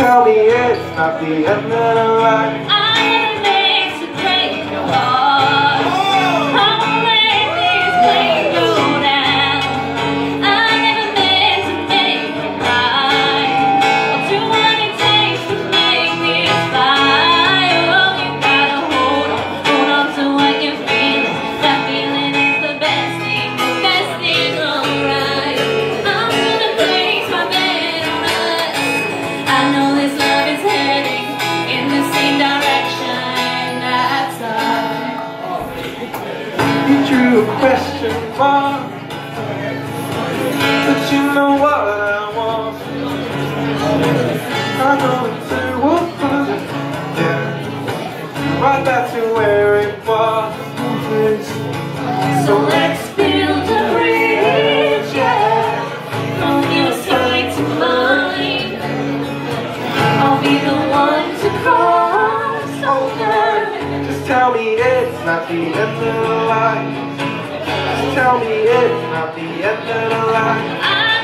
tell me it's not the end of the line. A question mark, but you know what I want. I know it's a woman, yeah. Right back to where it was. So let's build a bridge, yeah. From your side to mine. I'll be the one to cross over. Just tell me it's not the end of the line. Just tell me it's not the end of the line.